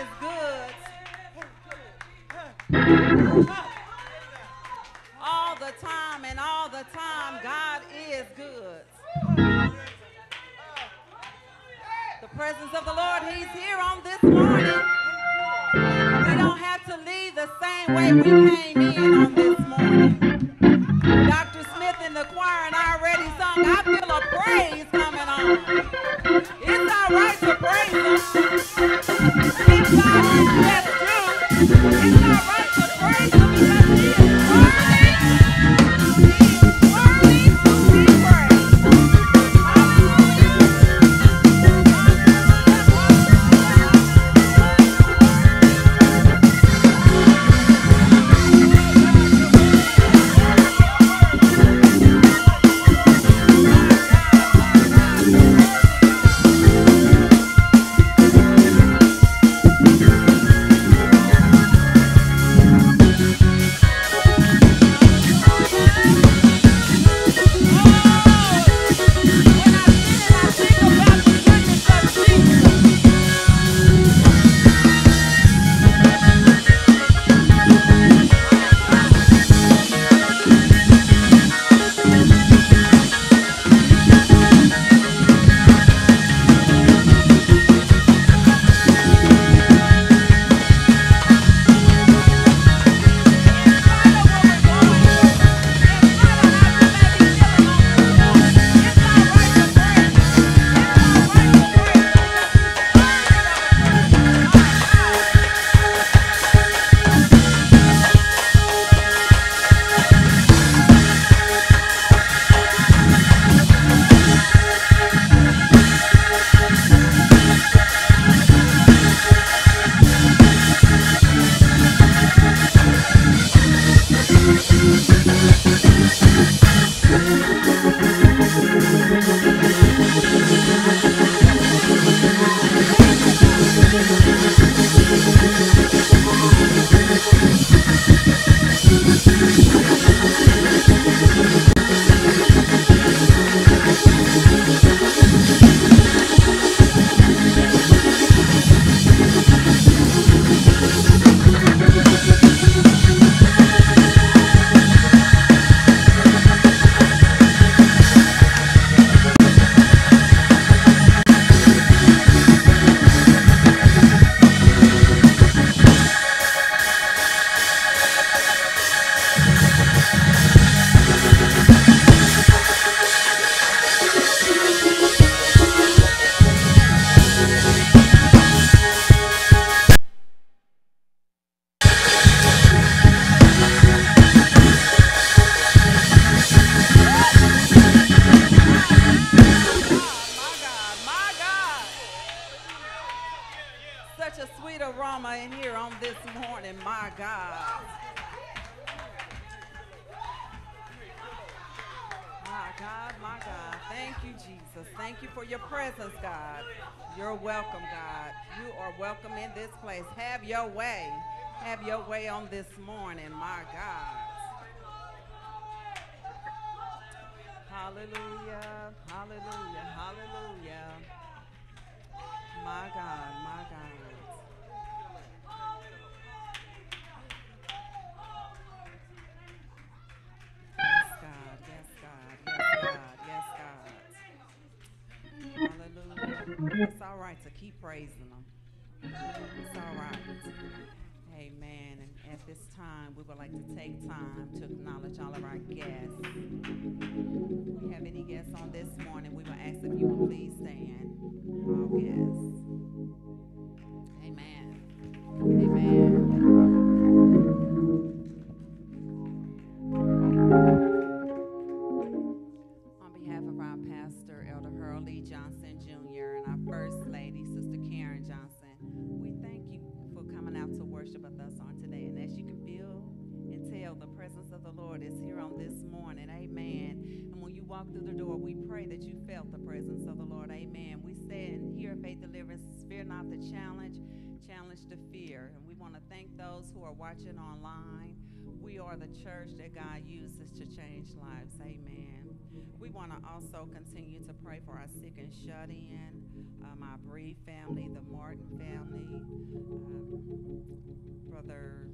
is good. All the time and all the time, God is good. The presence of the Lord, he's here on this morning. We don't have to leave the same way we came in on this morning. place. Have your way. Have your way on this morning, my God. Hallelujah, hallelujah, hallelujah. My God, my God. Yes, God, yes, God, yes, God, yes, God. Hallelujah. Would like to take time to acknowledge all of our guests. If we have any guests on this morning, we will ask if you will please stand. All guests. Amen. Amen. Lord is here on this morning. Amen. And when you walk through the door, we pray that you felt the presence of the Lord. Amen. We in here, Faith Deliverance, fear not the challenge, challenge the fear. And we want to thank those who are watching online. We are the church that God uses to change lives. Amen. We want to also continue to pray for our sick and shut in, um, our family, the Martin family, um, Brother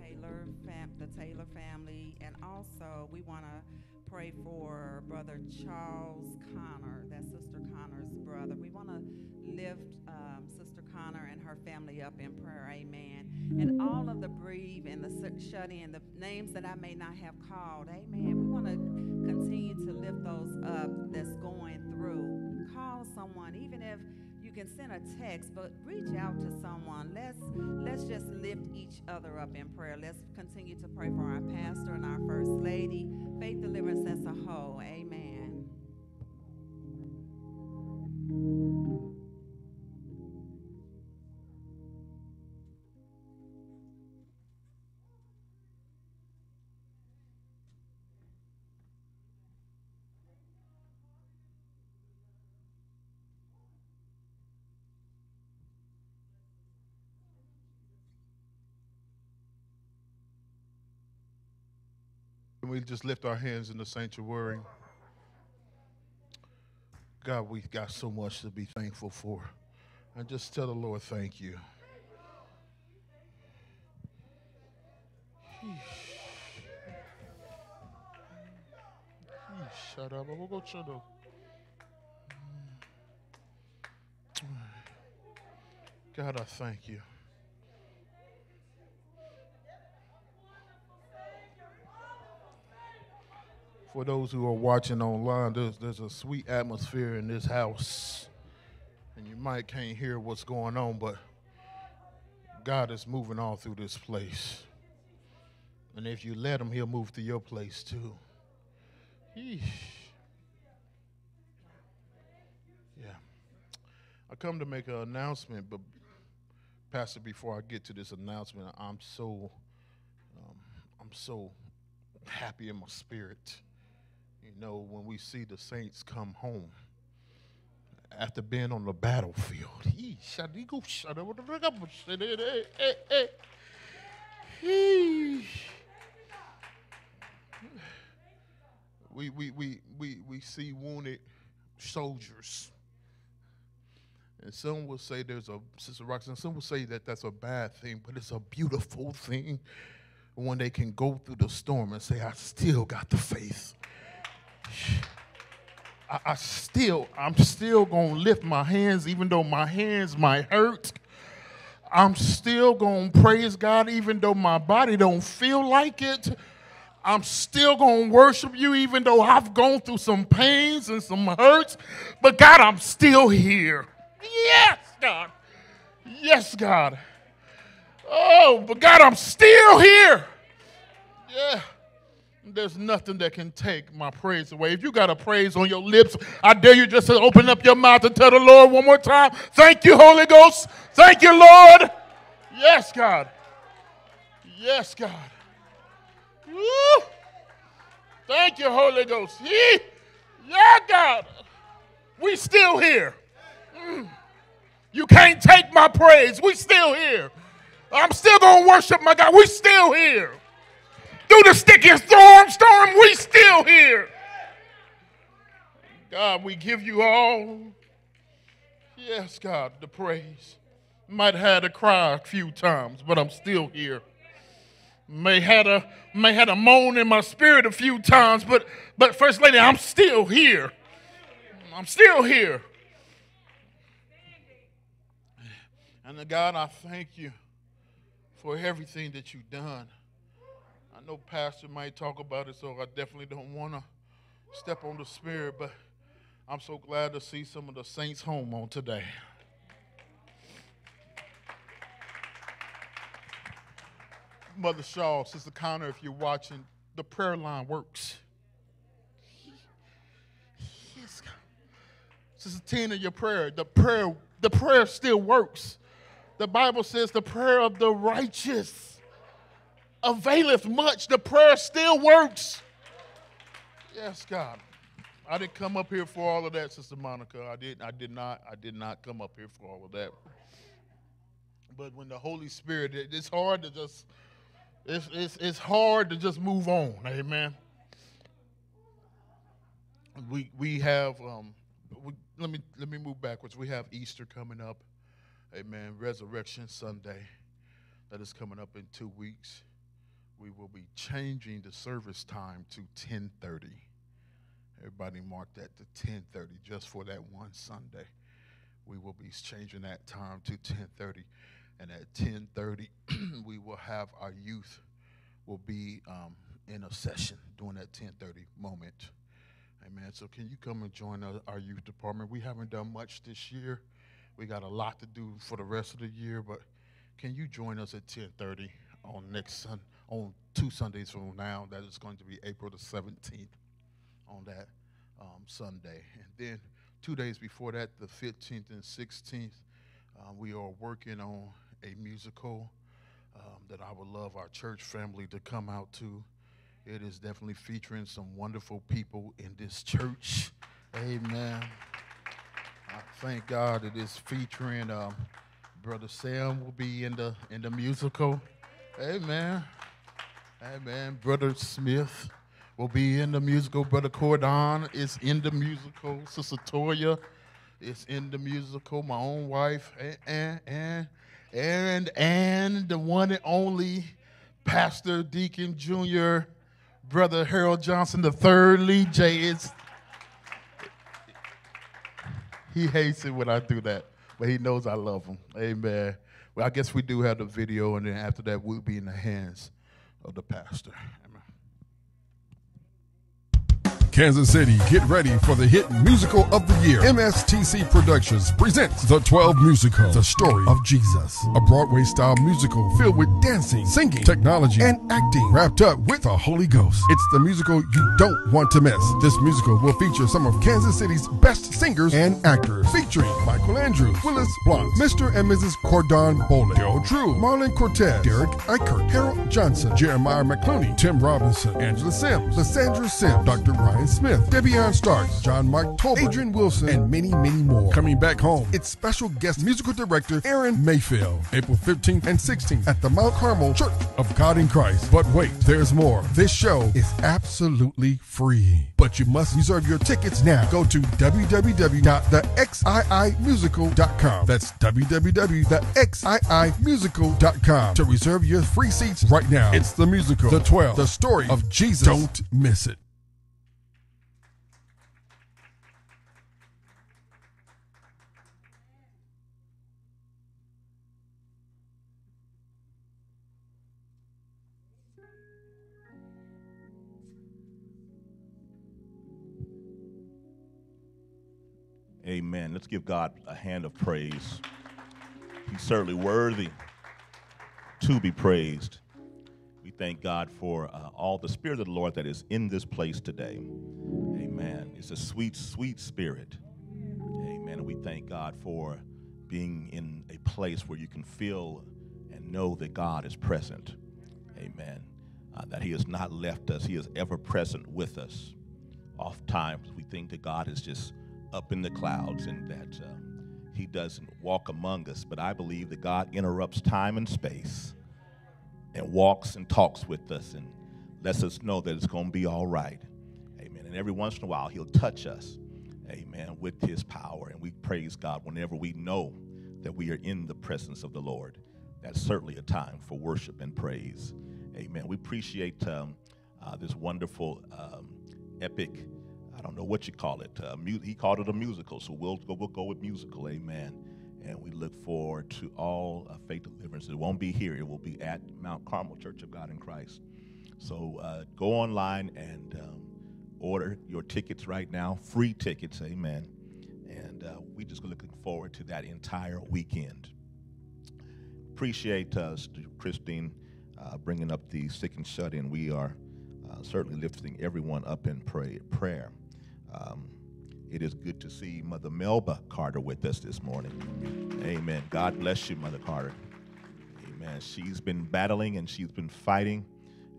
Taylor, fam- the Taylor family, and also we want to pray for Brother Charles Connor, that's Sister Connor's brother. We want to lift um, Connor and her family up in prayer, amen. And all of the bereaved and the shut in, the names that I may not have called, amen. We want to continue to lift those up that's going through. Call someone, even if you can send a text, but reach out to someone. Let's let's just lift each other up in prayer. Let's continue to pray for our pastor and our first lady, faith deliverance as a whole. Amen. Can we just lift our hands in the sanctuary? God, we've got so much to be thankful for. And just tell the Lord thank you. Shut up. I'm gonna go shut up. God, I thank you. For those who are watching online, there's, there's a sweet atmosphere in this house. And you might can't hear what's going on, but God is moving all through this place. And if you let Him, He'll move through your place too. Yeesh. Yeah. I come to make an announcement, but Pastor, before I get to this announcement, I'm so, um, I'm so happy in my spirit. Know, when we see the saints come home after being on the battlefield. We, we, we, we, we see wounded soldiers. And some will say there's a, Sister Roxanne, some will say that that's a bad thing, but it's a beautiful thing when they can go through the storm and say, I still got the faith. I, I still, I'm still gonna lift my hands, even though my hands might hurt. I'm still gonna praise God, even though my body don't feel like it. I'm still gonna worship you, even though I've gone through some pains and some hurts. But God, I'm still here. Yes, God. Yes, God. Oh, but God, I'm still here. Yeah. There's nothing that can take my praise away. If you got a praise on your lips, I dare you just to open up your mouth and tell the Lord one more time, Thank you, Holy Ghost. Thank you, Lord. Yes, God. Yes, God. Woo. Thank you, Holy Ghost. Yee. Yeah, God. We still here. Mm. You can't take my praise. We still here. I'm still going to worship my God. We still here. Through the sticky storm, storm, we still here. God, we give you all, yes, God, the praise. Might have had to cry a few times, but I'm still here. May had a may had a moan in my spirit a few times, but but First Lady, I'm still here. I'm still here. And God, I thank you for everything that you've done. Know Pastor might talk about it, so I definitely don't want to step on the spirit, but I'm so glad to see some of the saints home on today. Mother Shaw, Sister Connor, if you're watching, the prayer line works. Yes, Sister Tina, your prayer, the prayer, the prayer still works. The Bible says the prayer of the righteous availeth much. The prayer still works. Yes, God. I didn't come up here for all of that, Sister Monica. I did I did not I did not come up here for all of that. But when the Holy Spirit, it- it's hard to just it's, it's, it's hard to just move on. Amen. We we have um we, let me let me move backwards. We have Easter coming up. Amen. Resurrection Sunday that is coming up in two weeks. We will be changing the service time to 1030. Everybody mark that to 1030 just for that one Sunday. We will be changing that time to 1030. And at 1030, we will have our youth will be um, in a session during that 1030 moment. Amen. So can you come and join our, our youth department? We haven't done much this year. We got a lot to do for the rest of the year, but can you join us at 1030 on next Sun on two Sundays from now? That is going to be April the 17th on that um, Sunday. And then two days before that, the 15th and 16th, uh, we are working on a musical um, that I would love our church family to come out to. It is definitely featuring some wonderful people in this church. Amen. I thank God it is featuring um, Brother Sam will be in the in the musical. Amen. Amen. Brother Smith will be in the musical. Brother Cordon is in the musical. Sister Toya is in the musical. My own wife and and and and, the one and only Pastor Deacon Junior, Brother Harold Johnson the third. Lee J is he hates it when I do that, but he knows I love him. Amen. Well, I guess we do have the video, and then after that, we'll be in the hands of the pastor. Kansas City, get ready for the hit musical of the year. MSTC Productions presents The 12 Musical, The Story of Jesus. A Broadway style musical filled with dancing, singing, technology, and acting, wrapped up with the Holy Ghost. It's the musical you don't want to miss. This musical will feature some of Kansas City's best singers and actors, featuring Michael Andrews, Willis Blunt, Mr. and Mrs. Cordon Bowling, Joe Drew, Marlon Cortez, Derek Eichert, Harold Johnson, Jeremiah McClooney, Tim Robinson, Angela Sims, Lysandra Sims, Dr. Ryan Smith, Debbie Ann Starks, John Mark Tolbert, Adrian Wilson, and many, many more. Coming back home, it's special guest musical director Aaron Mayfield, April 15th and 16th at the Mount Carmel Church of God in Christ. But wait, there's more. This show is absolutely free, but you must reserve your tickets now. Go to www.thexiimusical.com. That's www.xiimusical.com to reserve your free seats right now. It's the musical, The 12, the story of Jesus. Don't miss it. Amen. Let's give God a hand of praise. He's certainly worthy to be praised. We thank God for uh, all the Spirit of the Lord that is in this place today. Amen. It's a sweet, sweet Spirit. Amen. And we thank God for being in a place where you can feel and know that God is present. Amen. Uh, that He has not left us, He is ever present with us. Oftentimes we think that God is just up in the clouds and that uh, He doesn't walk among us, but I believe that God interrupts time and space and walks and talks with us and lets us know that it's going to be all right. Amen. And every once in a while, He'll touch us, amen, with His power. And we praise God whenever we know that we are in the presence of the Lord. That's certainly a time for worship and praise. Amen. We appreciate um, uh, this wonderful, um, epic, don't know what you call it. Uh, mu- he called it a musical, so we'll go, we'll go with musical. Amen. And we look forward to all uh, faith deliverance. It won't be here, it will be at Mount Carmel Church of God in Christ. So uh, go online and um, order your tickets right now, free tickets, amen. And uh, we just looking forward to that entire weekend. Appreciate uh, Christine uh, bringing up the sick and shut in. We are uh, certainly lifting everyone up in pray- prayer. Um, it is good to see Mother Melba Carter with us this morning. Amen. God bless you, Mother Carter. Amen. She's been battling and she's been fighting.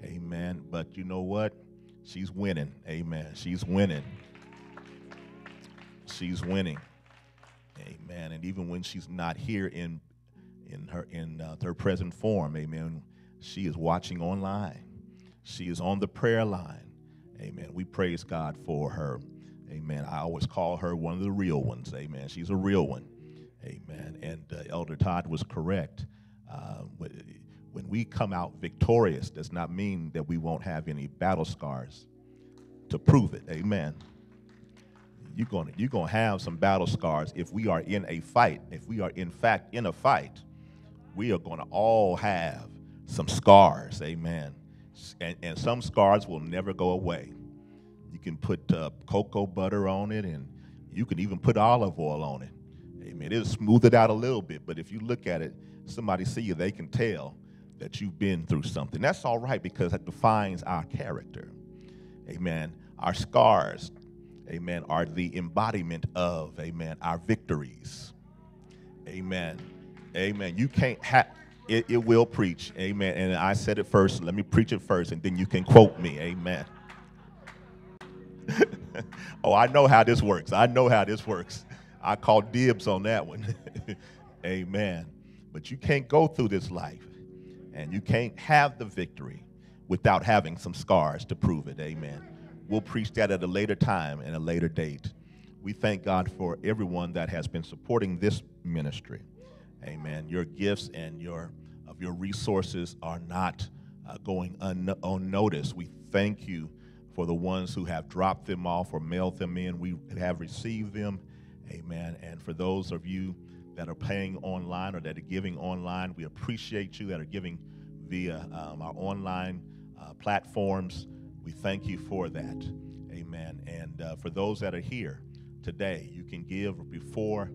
Amen. But you know what? She's winning. Amen. She's winning. She's winning. Amen. And even when she's not here in in her in uh, her present form, amen, she is watching online. She is on the prayer line. Amen. We praise God for her. Amen. I always call her one of the real ones. Amen. She's a real one. Amen. And uh, Elder Todd was correct. Uh, when we come out victorious, does not mean that we won't have any battle scars to prove it. Amen. You're going to you're gonna have some battle scars if we are in a fight. If we are, in fact, in a fight, we are going to all have some scars. Amen. And, and some scars will never go away. You can put uh, cocoa butter on it, and you can even put olive oil on it. Amen. It'll smooth it out a little bit, but if you look at it, somebody see you, they can tell that you've been through something. That's all right because that defines our character. Amen. Our scars, amen, are the embodiment of, amen, our victories. Amen. Amen. You can't have it, it will preach. Amen. And I said it first. Let me preach it first, and then you can quote me. Amen. oh, I know how this works. I know how this works. I call dibs on that one. Amen. But you can't go through this life and you can't have the victory without having some scars to prove it. Amen. We'll preach that at a later time and a later date. We thank God for everyone that has been supporting this ministry. Amen. Your gifts and your of your resources are not uh, going un- unnoticed. We thank you for the ones who have dropped them off or mailed them in. We have received them. Amen. And for those of you that are paying online or that are giving online, we appreciate you that are giving via um, our online uh, platforms. We thank you for that. Amen. And uh, for those that are here today, you can give before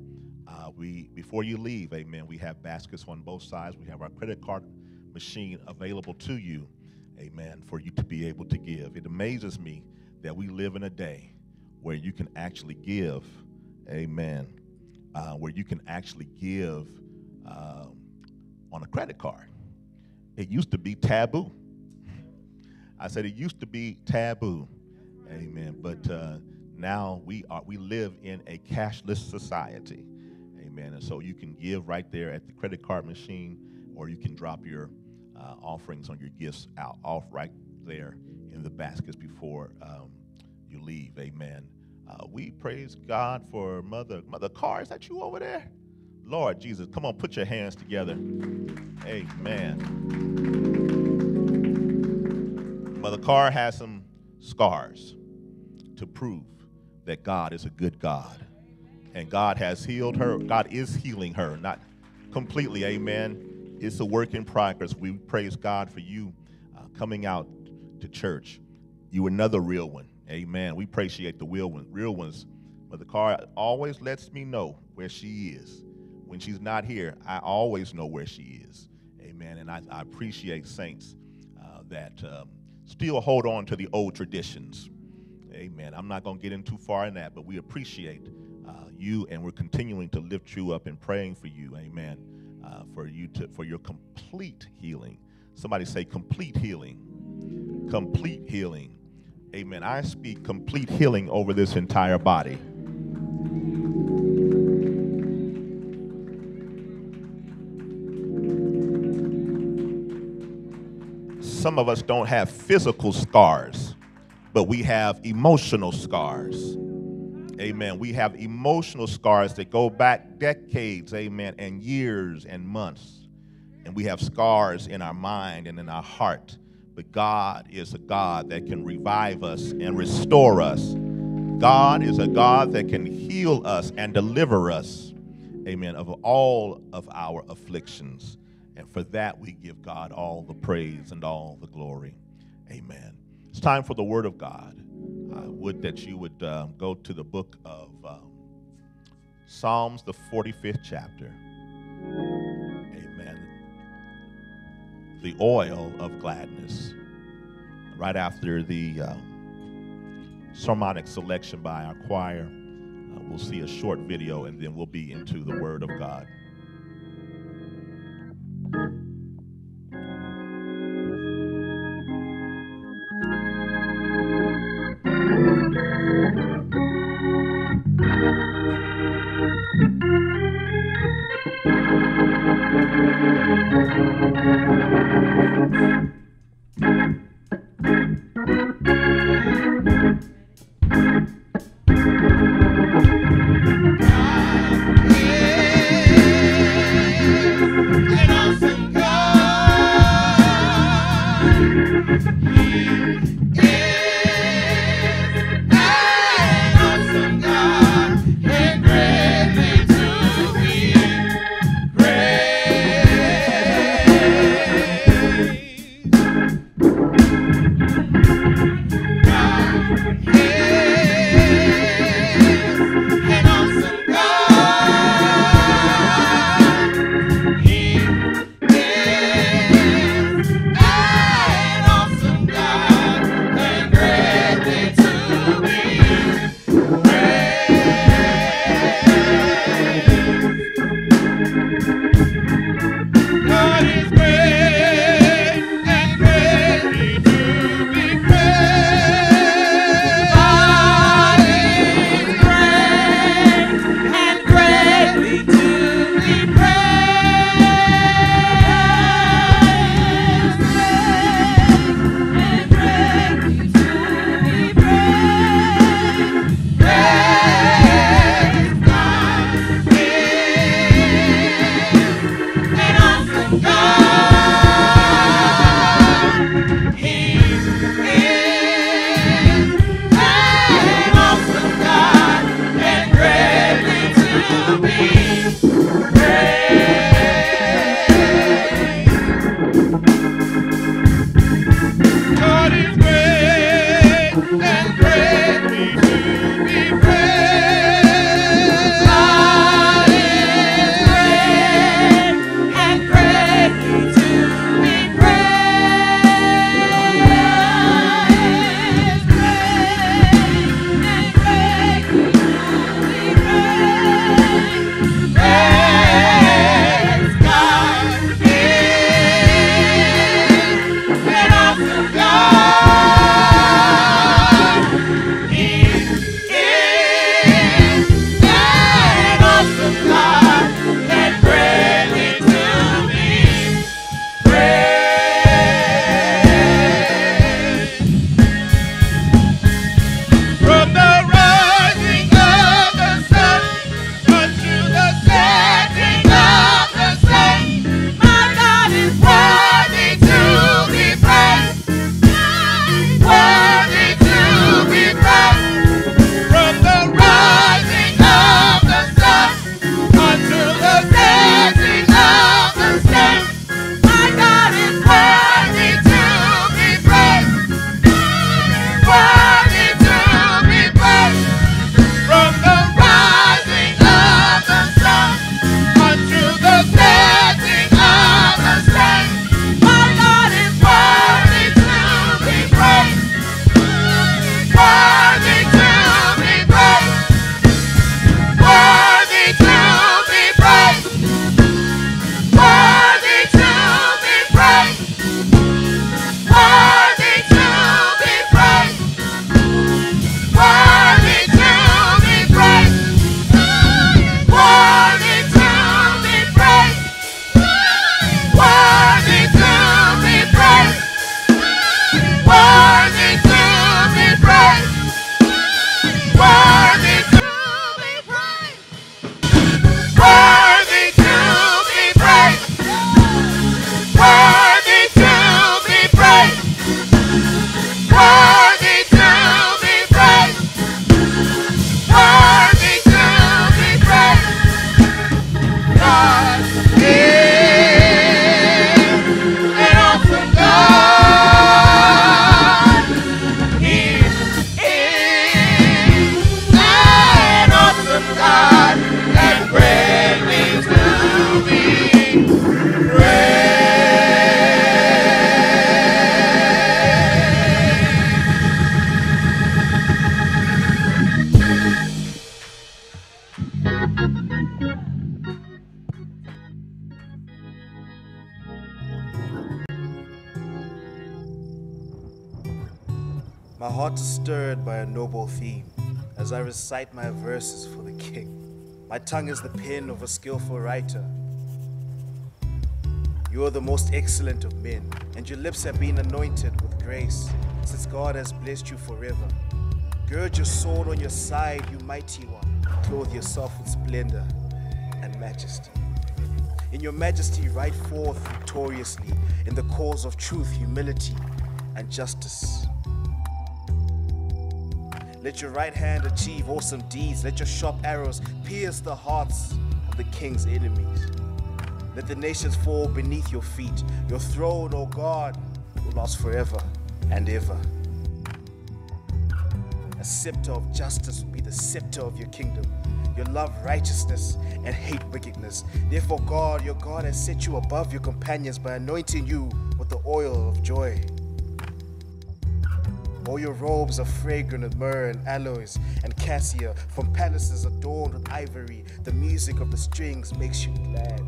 uh, we before you leave. Amen. We have baskets on both sides. We have our credit card machine available to you. Amen. For you to be able to give. It amazes me that we live in a day where you can actually give. Amen. Uh, where you can actually give um, on a credit card. It used to be taboo. I said it used to be taboo. Amen. But uh, now we are we live in a cashless society. Amen. And so you can give right there at the credit card machine, or you can drop your uh, offerings on your gifts out off right there in the baskets before um, you leave. Amen. Uh, we praise God for Mother Mother Carr. Is that you over there? Lord Jesus, come on, put your hands together. Amen. Mother Carr has some scars to prove that God is a good God. And God has healed her. God is healing her, not completely. Amen. It's a work in progress. We praise God for you uh, coming out to church. You another real one. Amen. We appreciate the real ones. real ones. Mother Carr always lets me know where she is. When she's not here, I always know where she is. Amen. And I, I appreciate saints uh, that um, still hold on to the old traditions. Amen. I'm not going to get in too far in that, but we appreciate uh, you, and we're continuing to lift you up and praying for you. Amen. Uh, for you to for your complete healing. Somebody say complete healing. Complete healing. Amen. I speak complete healing over this entire body. Some of us don't have physical scars, but we have emotional scars. Amen. We have emotional scars that go back decades, amen, and years and months. And we have scars in our mind and in our heart. But God is a God that can revive us and restore us. God is a God that can heal us and deliver us. amen, of all of our afflictions. And for that, we give God all the praise and all the glory. Amen. It's time for the Word of God. I would that you would um, go to the book of um, Psalms, the 45th chapter. Amen. The oil of gladness. Right after the um, sermonic selection by our choir, uh, we'll see a short video and then we'll be into the Word of God. My heart is stirred by a noble theme as I recite my verses for the king. My tongue is the pen of a skillful writer. You are the most excellent of men, and your lips have been anointed with grace, since God has blessed you forever. Gird your sword on your side, you mighty one. Clothe yourself with splendor and majesty. In your majesty, ride forth victoriously in the cause of truth, humility, and justice. Let your right hand achieve awesome deeds. Let your sharp arrows pierce the hearts of the king's enemies. Let the nations fall beneath your feet. Your throne, O God, will last forever and ever. A scepter of justice will be the scepter of your kingdom. You love righteousness and hate wickedness. Therefore, God, your God, has set you above your companions by anointing you with the oil of joy. All your robes are fragrant with myrrh and aloes and cassia. From palaces adorned with ivory, the music of the strings makes you glad.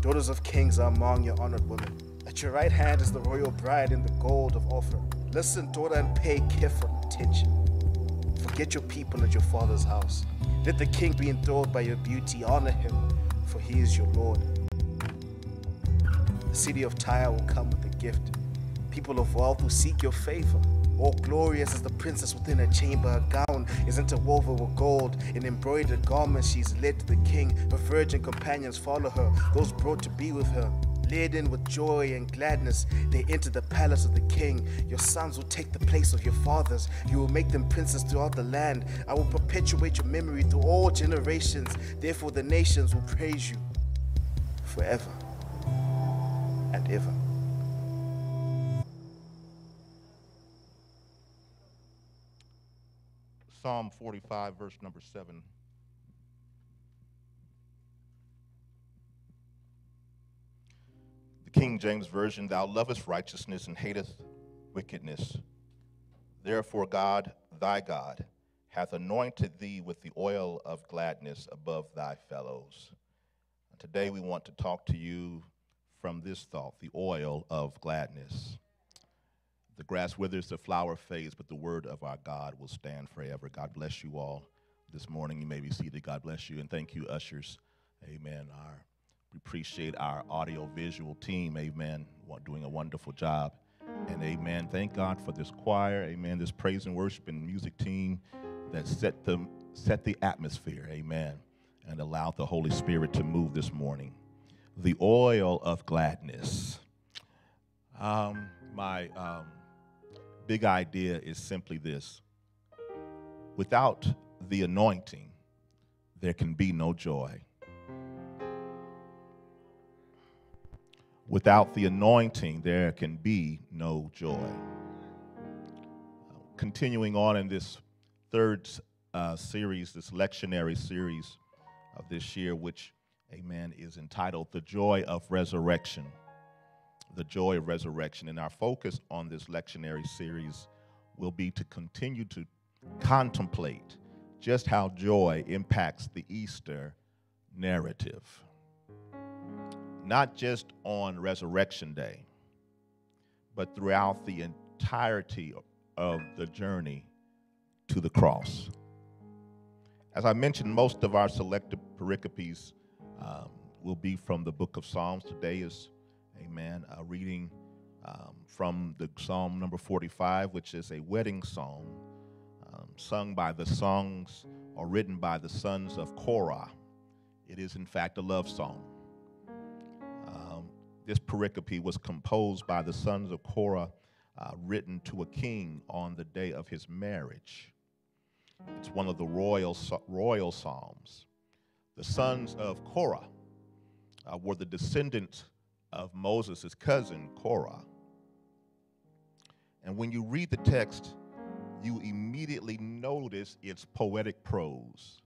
Daughters of kings are among your honored women. At your right hand is the royal bride in the gold of Ophir. Listen, daughter, and pay careful attention. Forget your people and your father's house. Let the king be enthralled by your beauty. Honor him, for he is your Lord. The city of Tyre will come with a gift. People of wealth who seek your favor. All glorious as the princess within her chamber. Her gown is interwoven with gold. In embroidered garments, she's led to the king. Her virgin companions follow her, those brought to be with her. Laden with joy and gladness, they enter the palace of the king. Your sons will take the place of your fathers. You will make them princes throughout the land. I will perpetuate your memory through all generations. Therefore, the nations will praise you forever and ever. Psalm 45, verse number 7. The King James Version Thou lovest righteousness and hateth wickedness. Therefore, God, thy God, hath anointed thee with the oil of gladness above thy fellows. Today we want to talk to you from this thought the oil of gladness. The grass withers, the flower fades, but the word of our God will stand forever. God bless you all this morning. You may be seated. God bless you. And thank you, ushers. Amen. Our, we appreciate our audio visual team. Amen. Doing a wonderful job. And amen. Thank God for this choir. Amen. This praise and worship and music team that set the, set the atmosphere. Amen. And allowed the Holy Spirit to move this morning. The oil of gladness. Um, my um, big idea is simply this without the anointing, there can be no joy. Without the anointing, there can be no joy. Continuing on in this third uh, series, this lectionary series of this year, which, amen, is entitled The Joy of Resurrection the joy of resurrection. And our focus on this lectionary series will be to continue to contemplate just how joy impacts the Easter narrative. Not just on Resurrection Day, but throughout the entirety of the journey to the cross. As I mentioned, most of our selected pericopes um, will be from the book of Psalms. Today is Amen. Uh, reading um, from the Psalm number 45, which is a wedding song um, sung by the songs or written by the sons of Korah. It is, in fact, a love song. Um, this pericope was composed by the sons of Korah, uh, written to a king on the day of his marriage. It's one of the royal, royal psalms. The sons of Korah uh, were the descendants of Moses' cousin, Korah. And when you read the text, you immediately notice its poetic prose.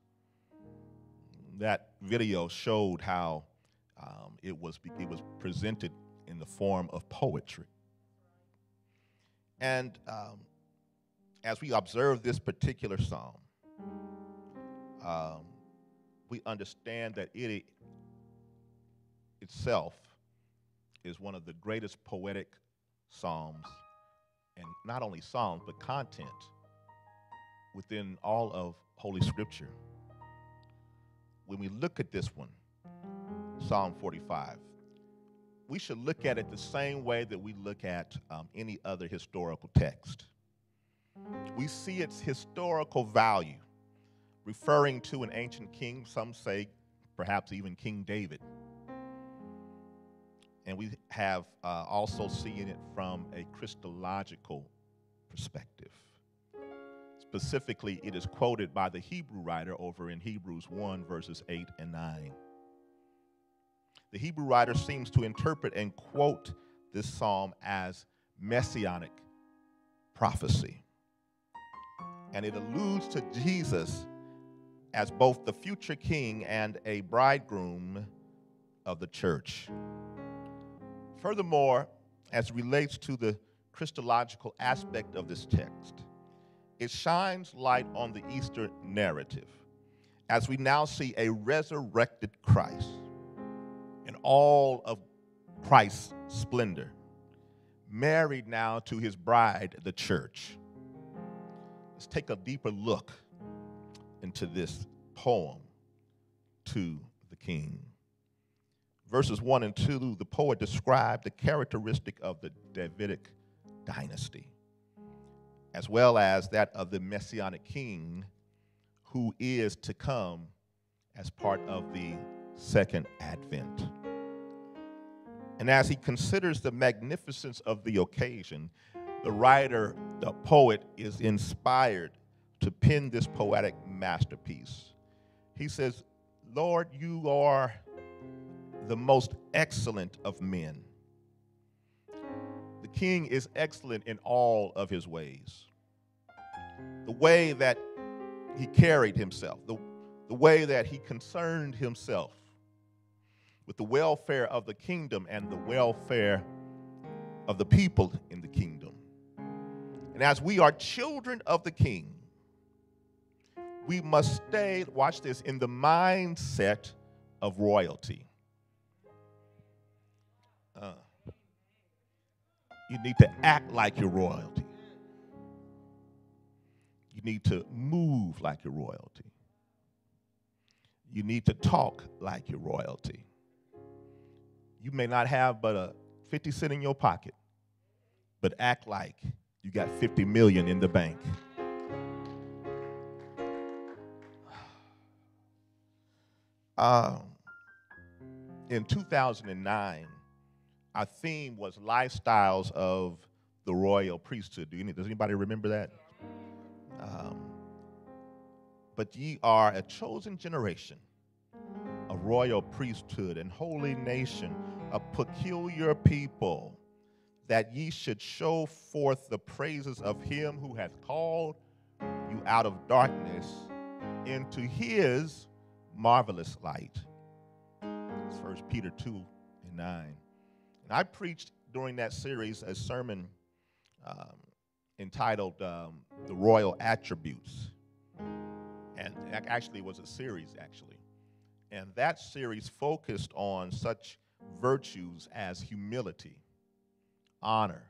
That video showed how um, it, was, it was presented in the form of poetry. And um, as we observe this particular psalm, um, we understand that it itself is one of the greatest poetic psalms and not only psalms, but content within all of Holy Scripture. When we look at this one, Psalm 45, we should look at it the same way that we look at um, any other historical text. We see its historical value, referring to an ancient king, some say perhaps even King David. And we have uh, also seen it from a Christological perspective. Specifically, it is quoted by the Hebrew writer over in Hebrews 1, verses 8 and 9. The Hebrew writer seems to interpret and quote this psalm as messianic prophecy. And it alludes to Jesus as both the future king and a bridegroom of the church. Furthermore, as relates to the Christological aspect of this text, it shines light on the Easter narrative as we now see a resurrected Christ in all of Christ's splendor, married now to his bride, the church. Let's take a deeper look into this poem to the king. Verses 1 and 2, the poet described the characteristic of the Davidic dynasty, as well as that of the messianic king who is to come as part of the second advent. And as he considers the magnificence of the occasion, the writer, the poet, is inspired to pen this poetic masterpiece. He says, Lord, you are the most excellent of men. The king is excellent in all of his ways. The way that he carried himself, the, the way that he concerned himself with the welfare of the kingdom and the welfare of the people in the kingdom. And as we are children of the king, we must stay, watch this, in the mindset of royalty. You need to act like your royalty. You need to move like your royalty. You need to talk like your royalty. You may not have but a 50 cent in your pocket, but act like you got 50 million in the bank. Um, in 2009, our theme was lifestyles of the royal priesthood. Do you, does anybody remember that? Um, but ye are a chosen generation, a royal priesthood and holy nation, a peculiar people, that ye should show forth the praises of him who hath called you out of darkness into his marvelous light. First Peter 2 and 9. I preached during that series a sermon um, entitled um, The Royal Attributes. And it actually was a series, actually. And that series focused on such virtues as humility, honor,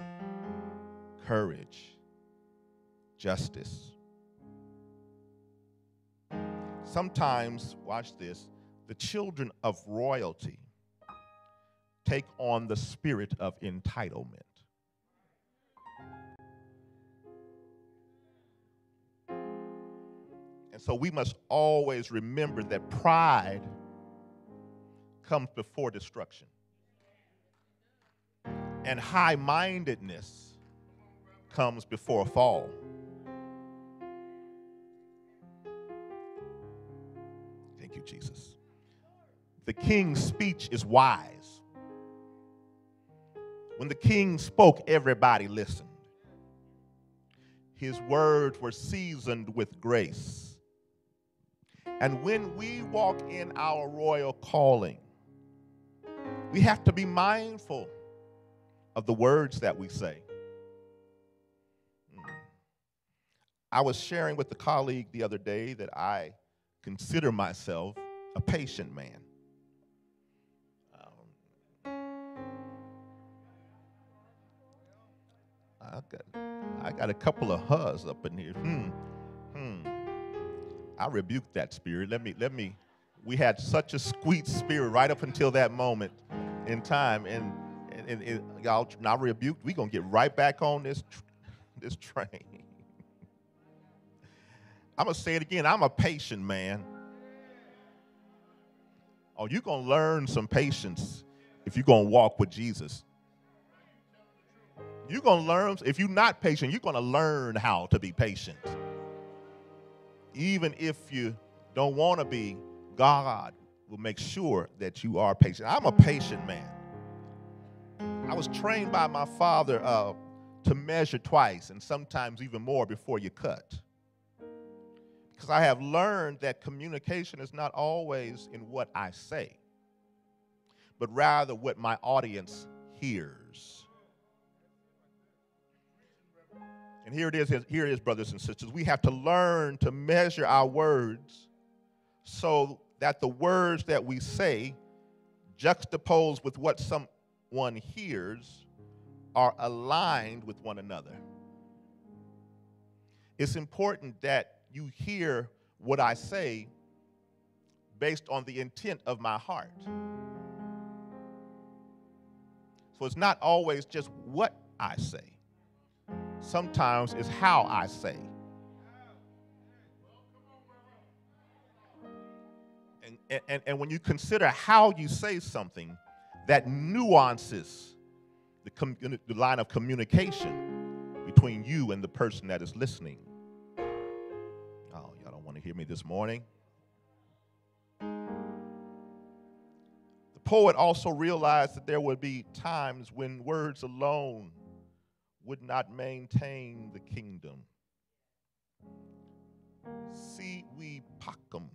courage, justice. Sometimes, watch this, the children of royalty take on the spirit of entitlement. And so we must always remember that pride comes before destruction, and high mindedness comes before a fall. Thank you, Jesus. The king's speech is wise. When the king spoke, everybody listened. His words were seasoned with grace. And when we walk in our royal calling, we have to be mindful of the words that we say. Mm. I was sharing with a colleague the other day that I consider myself a patient man. I got, I got a couple of hus up in here. Hmm, hmm. I rebuke that spirit. Let me, let me. We had such a sweet spirit right up until that moment in time, and, and, and, and y'all now rebuked. We gonna get right back on this, this train. I'm gonna say it again. I'm a patient man. Oh, you're gonna learn some patience if you're gonna walk with Jesus. You're gonna learn, if you're not patient, you're gonna learn how to be patient. Even if you don't wanna be, God will make sure that you are patient. I'm a patient man. I was trained by my father uh, to measure twice and sometimes even more before you cut. Because I have learned that communication is not always in what I say, but rather what my audience hears. And here it is, here it is, brothers and sisters. We have to learn to measure our words so that the words that we say, juxtaposed with what someone hears, are aligned with one another. It's important that you hear what I say based on the intent of my heart. So it's not always just what I say, sometimes it's how I say. And, and, and when you consider how you say something, that nuances the, the line of communication between you and the person that is listening. Oh, y'all don't want to hear me this morning. The poet also realized that there would be times when words alone would not maintain the kingdom. Si we pacem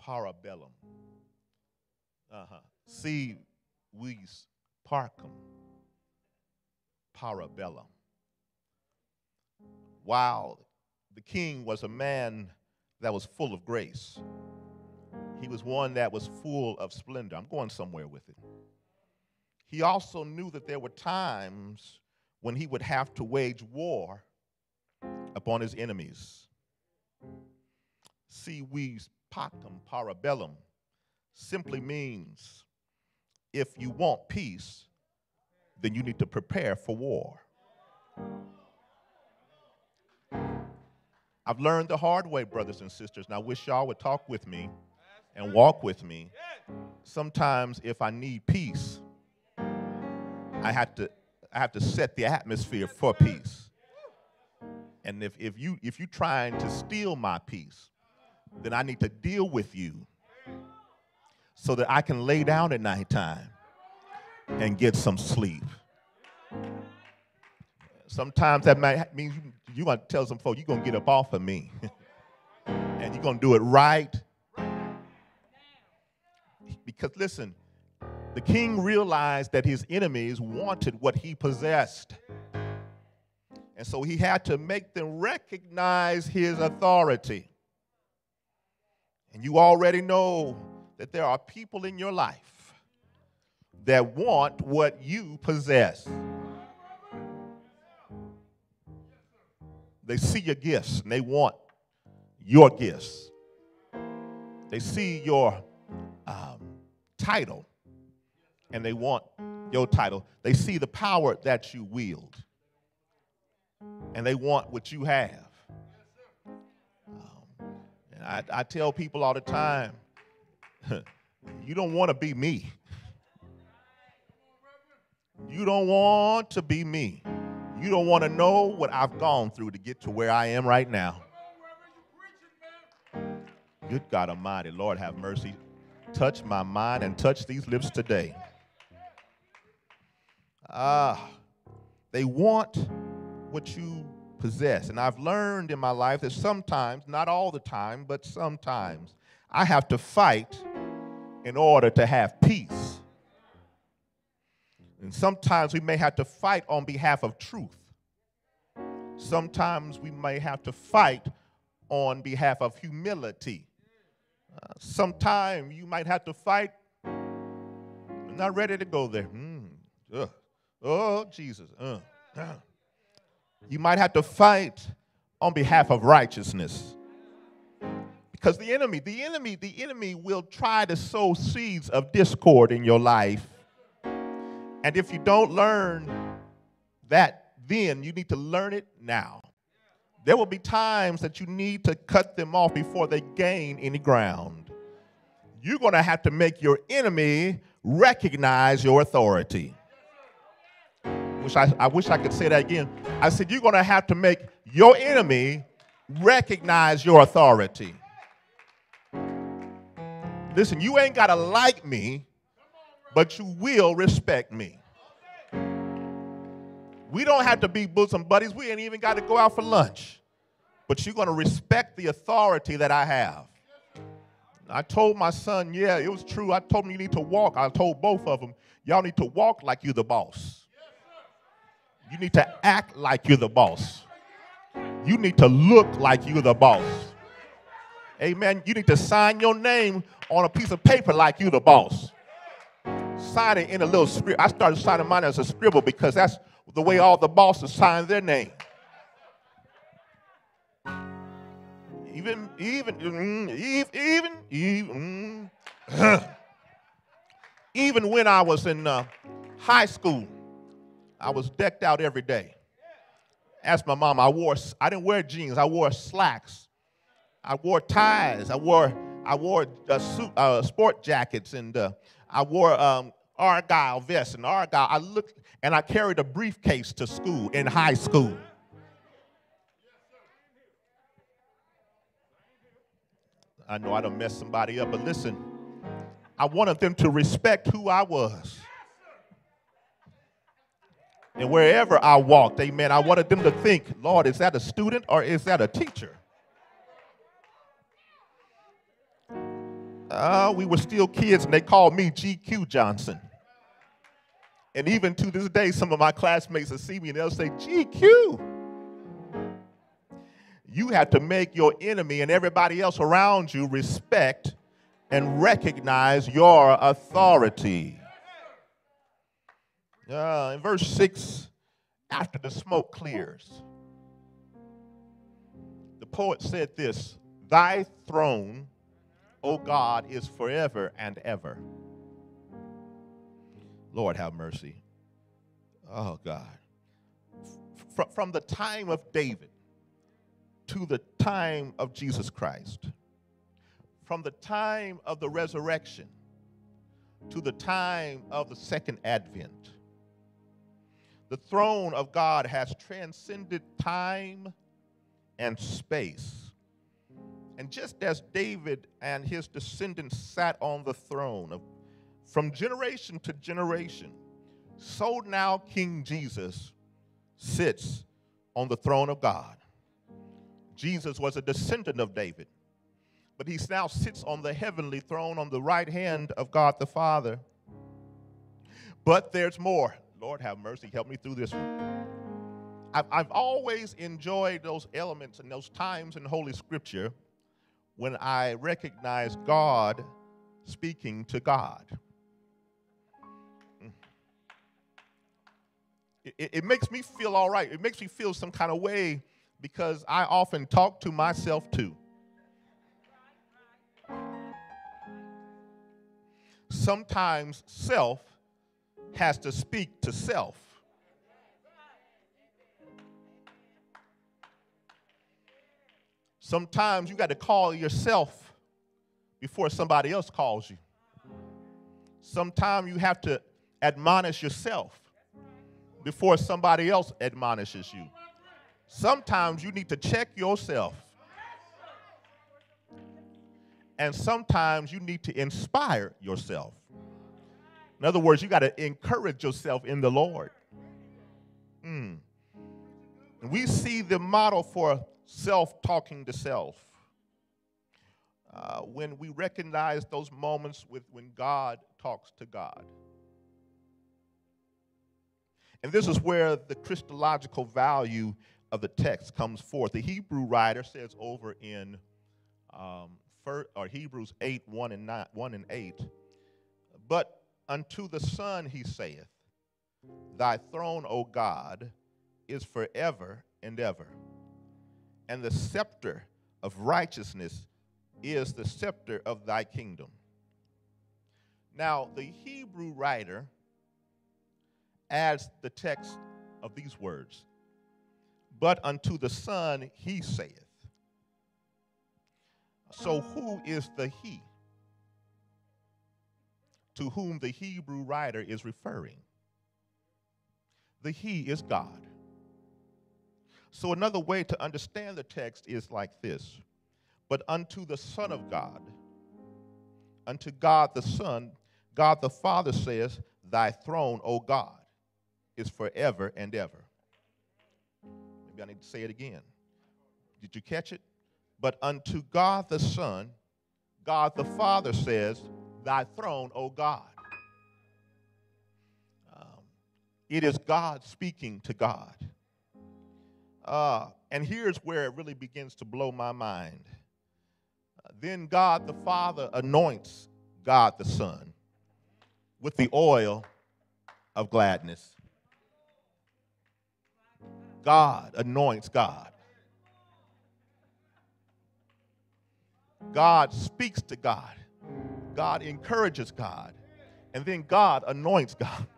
parabellum. Uh-huh. Si vis parcum parabellum. While the king was a man that was full of grace, he was one that was full of splendor. I'm going somewhere with it. He also knew that there were times when he would have to wage war upon his enemies. Si vis pacem parabellum simply means if you want peace, then you need to prepare for war. I've learned the hard way, brothers and sisters, and I wish y'all would talk with me and walk with me. Sometimes, if I need peace, I have to, I have to set the atmosphere for peace. And if, if, you, if you're trying to steal my peace, then I need to deal with you so that I can lay down at nighttime and get some sleep. Sometimes that might mean you, want to tell some folks, you're going to get up off of me. and you're going to do it right. Because listen, the king realized that his enemies wanted what he possessed. And so he had to make them recognize his authority. And you already know that there are people in your life that want what you possess. They see your gifts and they want your gifts. They see your um, title and they want your title. They see the power that you wield and they want what you have. Um, and I, I tell people all the time you don't want to be me. You don't want to be me. You don't want to know what I've gone through to get to where I am right now. Good God Almighty, Lord have mercy. Touch my mind and touch these lips today. Ah, they want what you possess. And I've learned in my life that sometimes, not all the time, but sometimes, I have to fight in order to have peace. And sometimes we may have to fight on behalf of truth. Sometimes we may have to fight on behalf of humility. Uh, Sometimes you might have to fight. I'm not ready to go there. Mm. Oh, Jesus. Uh, uh. You might have to fight on behalf of righteousness. Because the enemy, the enemy, the enemy will try to sow seeds of discord in your life. And if you don't learn that then, you need to learn it now. There will be times that you need to cut them off before they gain any ground. You're going to have to make your enemy recognize your authority. I, I wish I could say that again. I said, You're going to have to make your enemy recognize your authority. Listen, you ain't got to like me, but you will respect me. We don't have to be bosom buddies. We ain't even got to go out for lunch. But you're going to respect the authority that I have. I told my son, yeah, it was true. I told him you need to walk. I told both of them, y'all need to walk like you're the boss. You need to act like you're the boss. You need to look like you're the boss. Amen. You need to sign your name on a piece of paper like you're the boss. Sign it in a little script. I started signing mine as a scribble because that's the way all the bosses sign their name. Even, even, mm, even, even, even, mm, even when I was in uh, high school, I was decked out every day. Asked my mom, I wore, I didn't wear jeans, I wore slacks. I wore ties. I wore, I wore uh, suit, uh, sport jackets, and uh, I wore um, Argyle vests and Argyle. I looked, and I carried a briefcase to school in high school. I know I done messed somebody up, but listen, I wanted them to respect who I was. And wherever I walked, amen, I wanted them to think, Lord, is that a student or is that a teacher? Uh, we were still kids and they called me GQ Johnson. And even to this day, some of my classmates will see me and they'll say, GQ. You have to make your enemy and everybody else around you respect and recognize your authority. Uh, in verse 6, after the smoke clears, the poet said this Thy throne, O God, is forever and ever. Lord, have mercy. Oh, God. From, from the time of David to the time of Jesus Christ, from the time of the resurrection to the time of the second advent, the throne of God has transcended time and space. And just as David and his descendants sat on the throne of, from generation to generation, so now King Jesus sits on the throne of God. Jesus was a descendant of David, but he now sits on the heavenly throne on the right hand of God the Father. But there's more. Lord have mercy, help me through this one. I've, I've always enjoyed those elements and those times in Holy Scripture when I recognize God speaking to God. Mm. It, it, makes me feel all right. It makes me feel some kind of way because I often talk to myself too. Sometimes self has to speak to self. Sometimes you got to call yourself before somebody else calls you. Sometimes you have to admonish yourself before somebody else admonishes you. Sometimes you need to check yourself. And sometimes you need to inspire yourself. In other words, you got to encourage yourself in the Lord. Mm. We see the model for self talking to self. Uh, when we recognize those moments with when God talks to God. And this is where the Christological value of the text comes forth. The Hebrew writer says over in um, first, or Hebrews 8 1 and, 9, 1 and 8, but unto the Son he saith, Thy throne, O God, is forever and ever. And the scepter of righteousness is the scepter of thy kingdom. Now, the Hebrew writer adds the text of these words But unto the Son he saith. So, who is the he to whom the Hebrew writer is referring? The he is God. So, another way to understand the text is like this But unto the Son of God, unto God the Son, God the Father says, Thy throne, O God, is forever and ever. Maybe I need to say it again. Did you catch it? But unto God the Son, God the Father says, Thy throne, O God. Um, it is God speaking to God. Uh, and here's where it really begins to blow my mind. Then God the Father anoints God the Son with the oil of gladness. God anoints God. God speaks to God. God encourages God. And then God anoints God.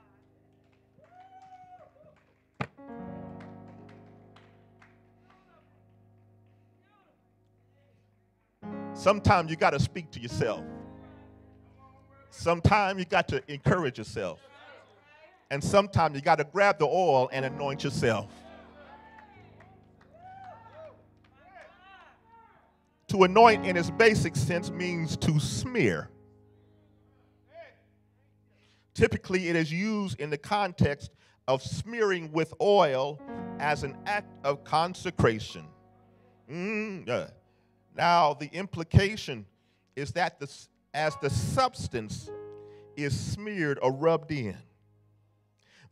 Sometimes you got to speak to yourself. Sometimes you got to encourage yourself. And sometimes you got to grab the oil and anoint yourself. To anoint in its basic sense means to smear. Typically, it is used in the context of smearing with oil as an act of consecration. Mm. Now, the implication is that the, as the substance is smeared or rubbed in,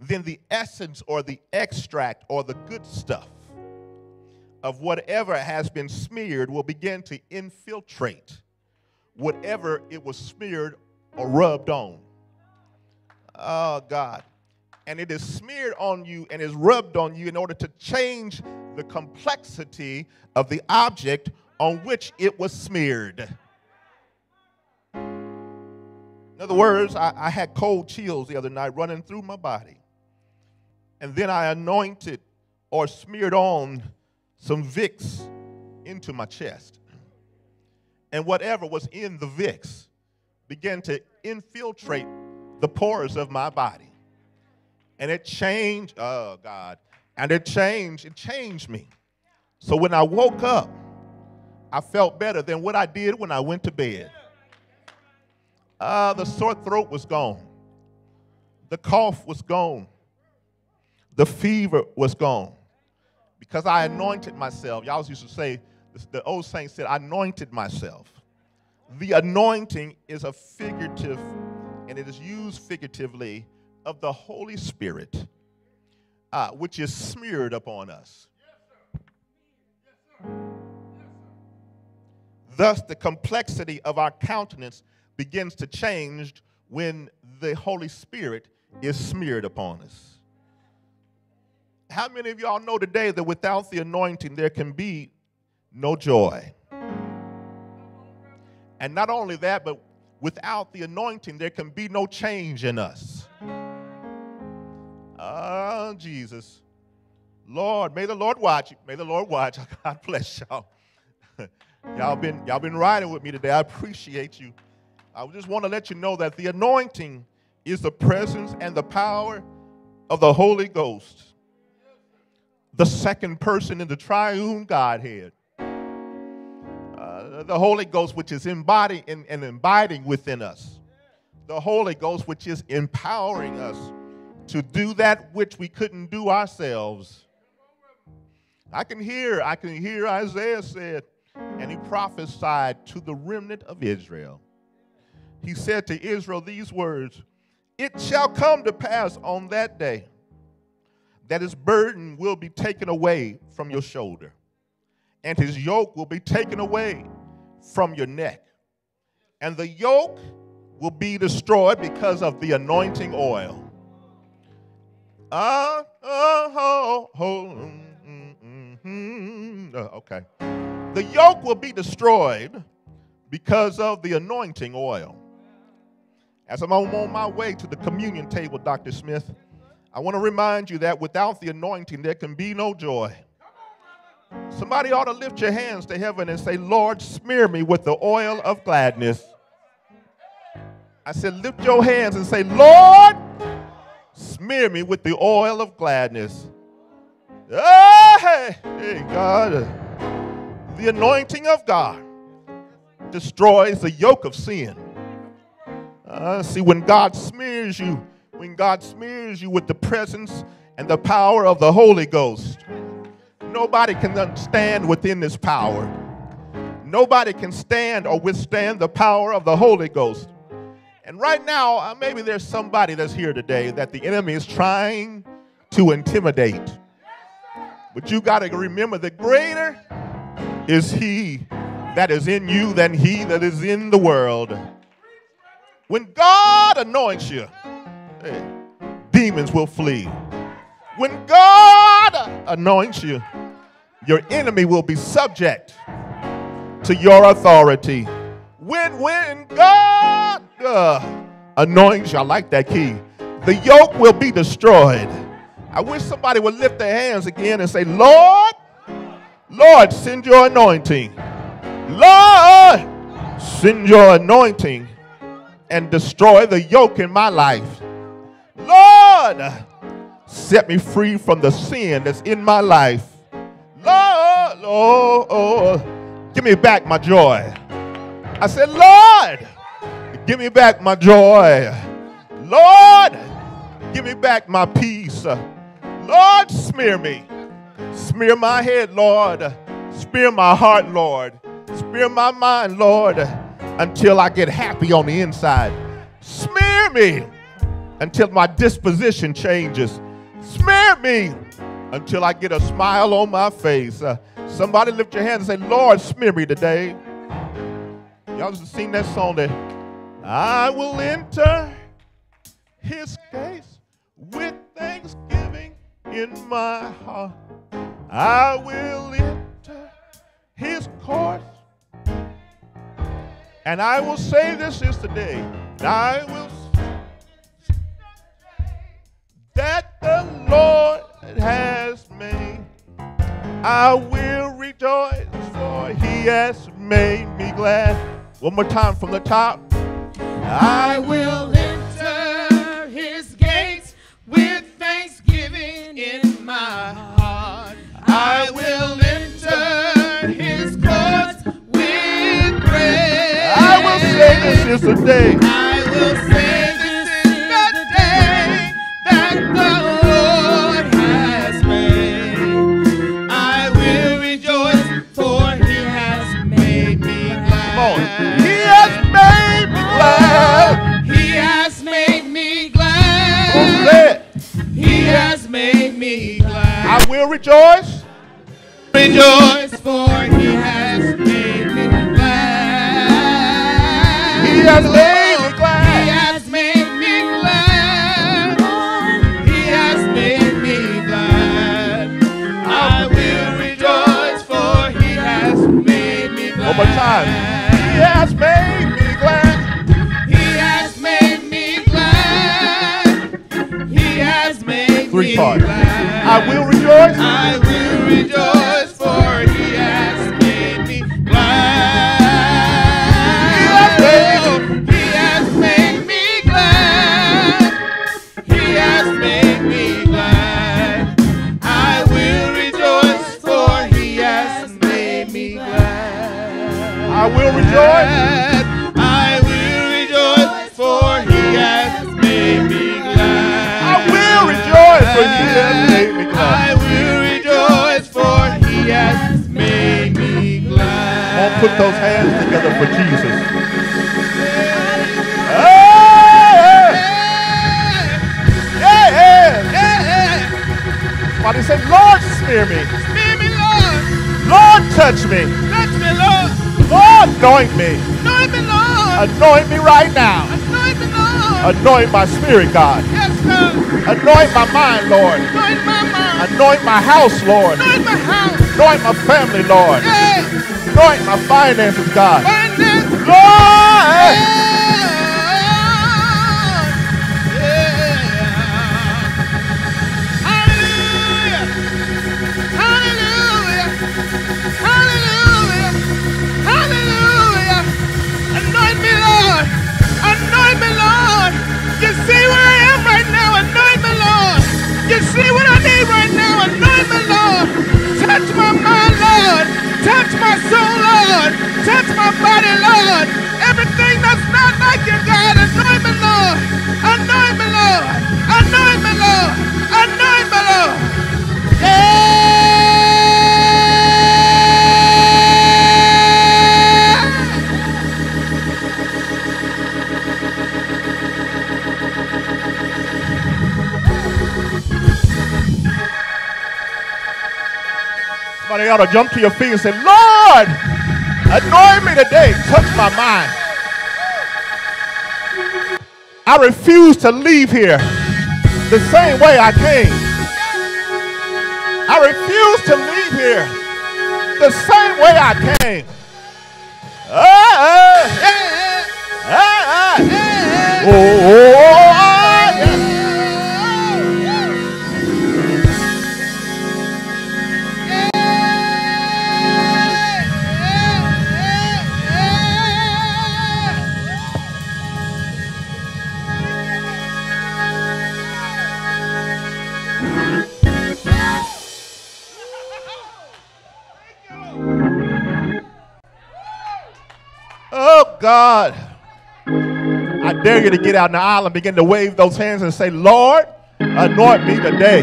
then the essence or the extract or the good stuff of whatever has been smeared will begin to infiltrate whatever it was smeared or rubbed on. Oh, God. And it is smeared on you and is rubbed on you in order to change the complexity of the object on which it was smeared. In other words, I, I, had cold chills the other night running through my body. And then I anointed or smeared on some Vicks into my chest. And whatever was in the Vicks began to infiltrate the pores of my body. And it changed, oh God, and it changed, it changed me. So when I woke up, I felt better than what I did when I went to bed. Uh, the sore throat was gone. The cough was gone. The fever was gone because I anointed myself. Y'all used to say, the old saint said, I anointed myself. The anointing is a figurative, and it is used figuratively, of the Holy Spirit, uh, which is smeared upon us. Thus, the complexity of our countenance begins to change when the Holy Spirit is smeared upon us. How many of y'all know today that without the anointing, there can be no joy? And not only that, but without the anointing, there can be no change in us. Ah, oh, Jesus. Lord, may the Lord watch. You. May the Lord watch. God bless y'all. y'all been y'all been riding with me today. I appreciate you. I just want to let you know that the anointing is the presence and the power of the Holy Ghost the second person in the triune Godhead. The Holy Ghost, which is embodying and, and abiding within us. The Holy Ghost, which is empowering us to do that which we couldn't do ourselves. I can hear, I can hear Isaiah said, and he prophesied to the remnant of Israel. He said to Israel these words It shall come to pass on that day that his burden will be taken away from your shoulder, and his yoke will be taken away from your neck. And the yoke will be destroyed because of the anointing oil. Ah, oh, oh, oh, mm, mm, mm. Okay. The yoke will be destroyed because of the anointing oil. As I'm on my way to the communion table, Dr. Smith, I want to remind you that without the anointing, there can be no joy. Somebody ought to lift your hands to heaven and say, Lord, smear me with the oil of gladness. I said, lift your hands and say, Lord, smear me with the oil of gladness. Hey, hey, God. The anointing of God destroys the yoke of sin. Uh, see, when God smears you, when God smears you with the presence and the power of the Holy Ghost, nobody can stand within this power. Nobody can stand or withstand the power of the Holy Ghost. And right now, uh, maybe there's somebody that's here today that the enemy is trying to intimidate. But you got to remember the greater is he that is in you than he that is in the world. When God anoints you, hey, demons will flee. When God anoints you, your enemy will be subject to your authority. When when God uh, anoints you, I like that key. The yoke will be destroyed. I wish somebody would lift their hands again and say, Lord, Lord, send your anointing. Lord, send your anointing and destroy the yoke in my life. Lord, set me free from the sin that's in my life. Lord, Lord, give me back my joy. I said, Lord, give me back my joy. Lord, give me back my peace. Lord, smear me. Smear my head, Lord. Smear my heart, Lord. Smear my mind, Lord, until I get happy on the inside. Smear me until my disposition changes. Smear me until I get a smile on my face. Uh, somebody lift your hand and say, Lord, smear me today. Y'all just sing that song that I will enter his gates with thanksgiving in my heart. I will enter his courts. And I will say this is the day. And I will Lord has made. I will rejoice, for he has made me glad. One more time from the top. I will enter his gates with thanksgiving in my heart. I will enter his courts with praise. I will say this is the day. I will I will rejoice. Rejoice, for he has made me glad. He has made me He has made me glad. He has made me glad. I will rejoice, for he has made me glad. One more time. He has made me glad. He has made me glad. He has made Three me parts. glad. I will rejoice. I will rejoice, for he has made me glad. He has made oh, He has made me glad. He has made me glad. I will rejoice, for he has made me glad. I will rejoice. On, put those hands together for Jesus. Hey, yeah, yeah. Somebody say, Lord, smear me. Smear me, Lord. Lord, touch me. Touch me, Lord. Lord, anoint me. Anoint me, Lord. Anoint me right now. Anoint me, Lord. Anoint my spirit, God. Yes, God. Anoint my mind, Lord. Anoint my mind. Anoint my house, Lord. Anoint my house. Anoint my family, Lord. Yeah. Anoint my finances, God. Finance. Lord! Touch my soul, Lord. Touch my body, Lord. Everything that's not like you, God. Anoint me, Lord. Anoint me, Lord. Anoint me, Lord. Anoint me, Lord. Yeah. Somebody ought to jump to your feet and say, Lord, anoint me today. Touch my mind. I refuse to leave here the same way I came. I refuse to leave here the same way I came. To get out in the aisle and begin to wave those hands and say, Lord, anoint me today.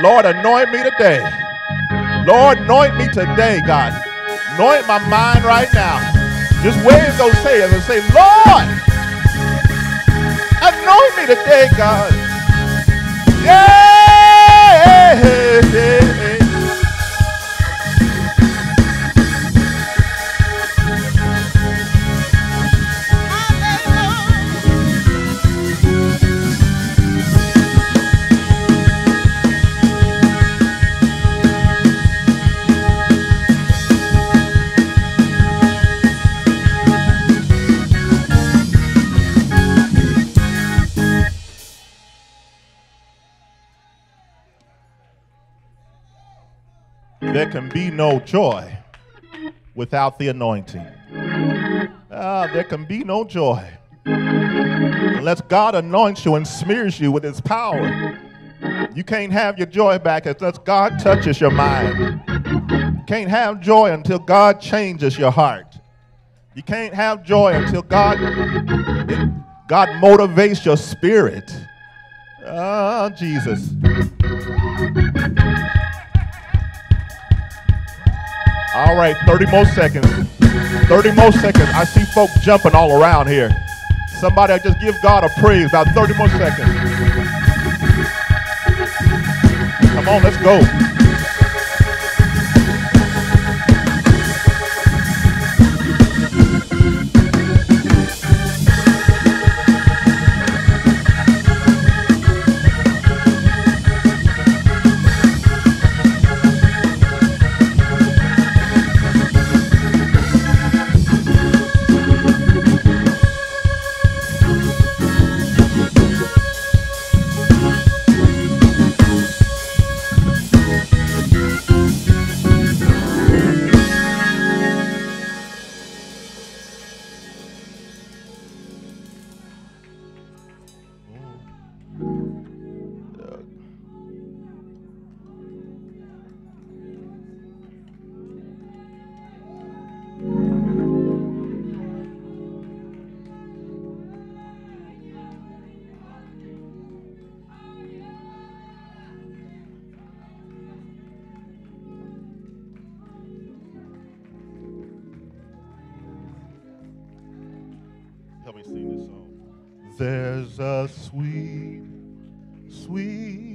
Lord, anoint me today. Lord, anoint me today, God. Anoint my mind right now. Just wave those hands and say, Lord, anoint me today, God. Yeah. yeah, yeah. There can be no joy without the anointing. Ah, there can be no joy unless God anoints you and smears you with his power. You can't have your joy back unless God touches your mind. You can't have joy until God changes your heart. You can't have joy until God God motivates your spirit. Ah, Jesus. All right, 30 more seconds. 30 more seconds. I see folks jumping all around here. Somebody just give God a praise. About 30 more seconds. Come on, let's go. There's a sweet, sweet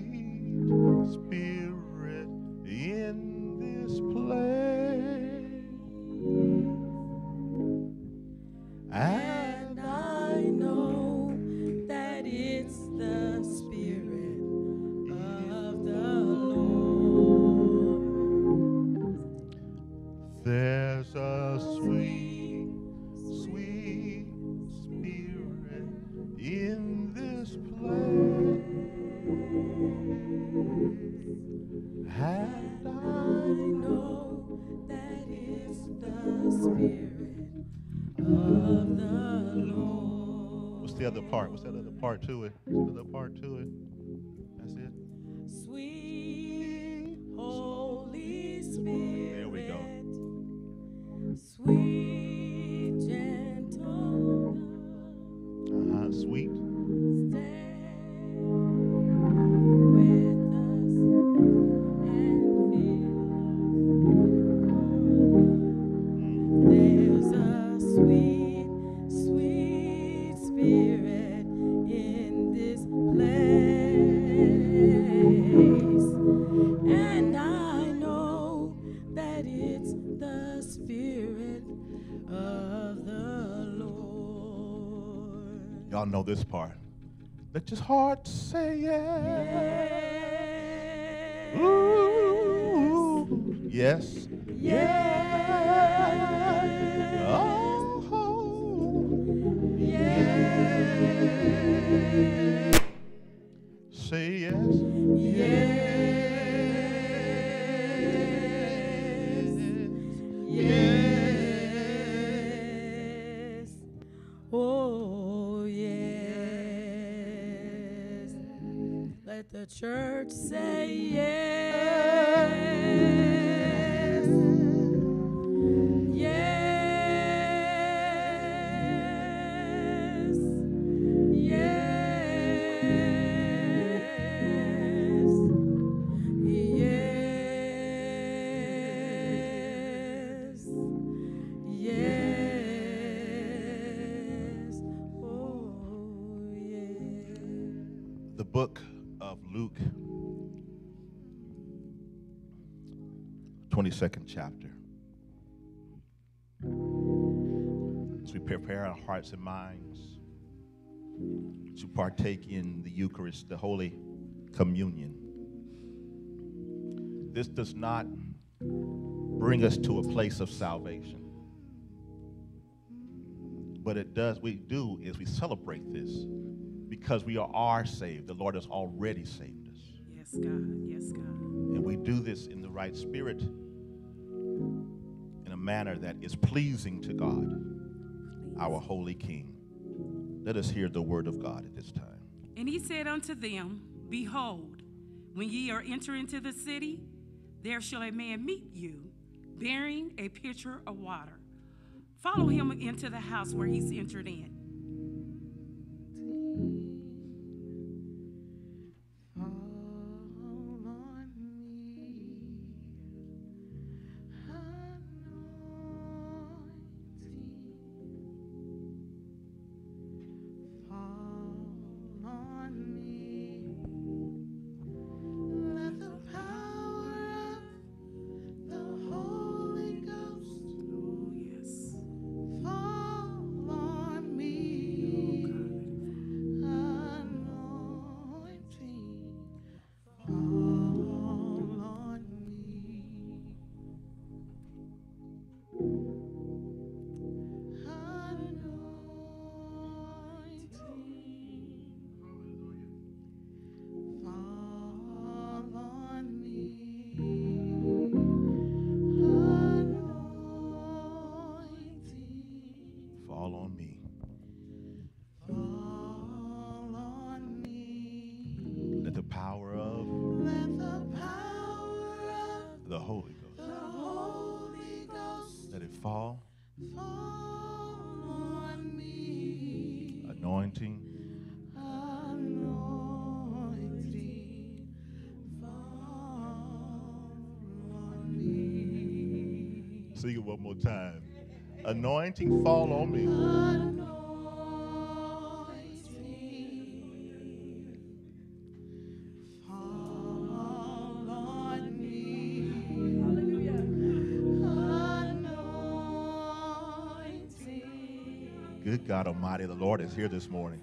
Let your heart say yes. Ooh, yes. yes, Oh, Yes. say yes. Yes. Let the church say yes. Yes. Yes. Yes. Yes. Oh, yes. The book 22nd chapter. As we prepare our hearts and minds to partake in the Eucharist, the Holy Communion, this does not bring us to a place of salvation. But it does, we do is we celebrate this because we are, saved. The Lord has already saved. Yes, God. Yes, God. And we do this in the right spirit, in a manner that is pleasing to God, our holy King. Let us hear the word of God at this time. And he said unto them, Behold, when ye are entering into the city, there shall a man meet you, bearing a pitcher of water. Follow him into the house where he's entered in. Sing it one more time. Anointing fall on me. Good God Almighty, the Lord is here this morning.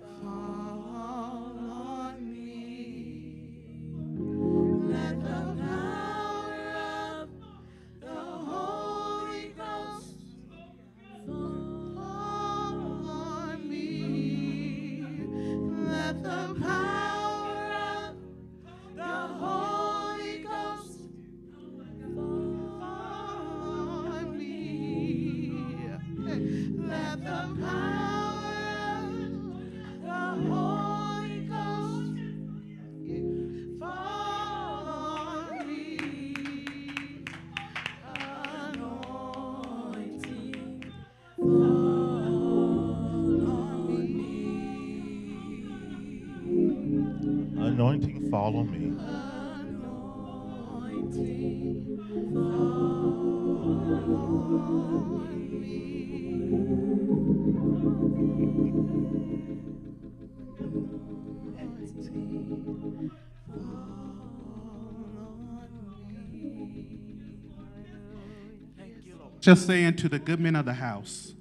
Just saying to the good men of the house,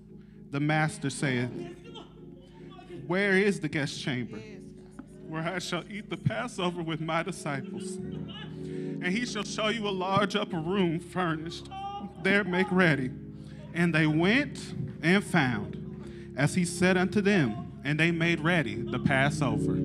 the master saith, Where is the guest chamber? Where I shall eat the Passover with my disciples. And he shall show you a large upper room furnished. There make ready. And they went and found, as he said unto them, and they made ready the Passover.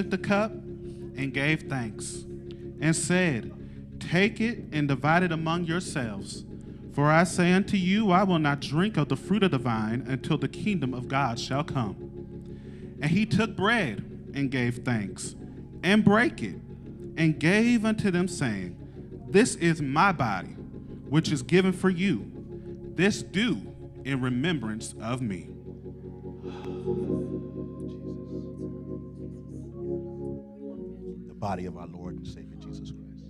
Took the cup and gave thanks and said, Take it and divide it among yourselves. For I say unto you, I will not drink of the fruit of the vine until the kingdom of God shall come. And he took bread and gave thanks and brake it and gave unto them, saying, This is my body, which is given for you. This do in remembrance of me. Body of our Lord and Savior Jesus Christ.